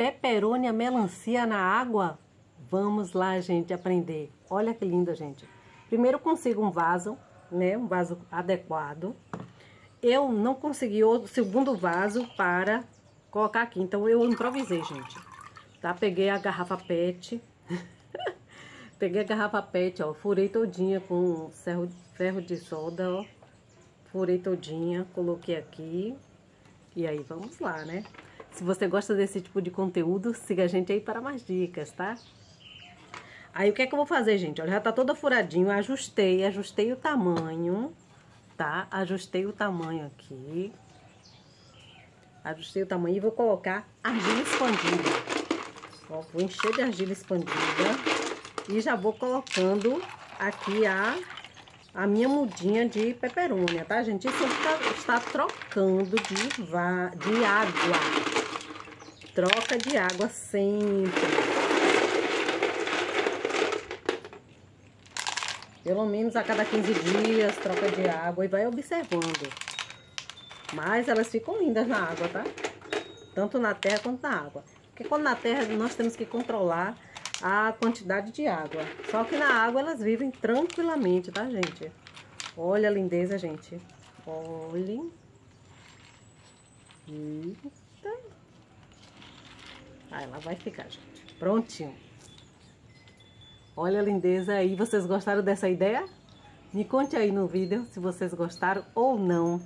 peperônia melancia na água? Vamos lá, gente, aprender. Olha que linda, gente. Primeiro consigo um vaso, né? Um vaso adequado. Eu não consegui o segundo vaso para colocar aqui, então eu improvisei, gente. Tá? Peguei a garrafa PET. Peguei a garrafa PET, ó, furei todinha com ferro, ferro de solda, ó. Furei todinha, coloquei aqui. E aí, vamos lá, né? Se você gosta desse tipo de conteúdo, siga a gente aí para mais dicas, tá? Aí, o que é que eu vou fazer, gente? Olha, já tá toda furadinho, ajustei, ajustei o tamanho, tá? Ajustei o tamanho aqui. Ajustei o tamanho e vou colocar argila expandida. Ó, vou encher de argila expandida e já vou colocando aqui a, a minha mudinha de peperônia, tá, gente? Isso está, está trocando de, va, de água. Troca de água sempre. Pelo menos a cada 15 dias, troca de água e vai observando. Mas elas ficam lindas na água, tá? Tanto na terra quanto na água. Porque quando na terra nós temos que controlar a quantidade de água. Só que na água elas vivem tranquilamente, tá, gente? Olha a lindeza, gente. Olhem. Eita. Aí ela vai ficar, gente. Prontinho. Olha a lindeza aí. Vocês gostaram dessa ideia? Me conte aí no vídeo se vocês gostaram ou não.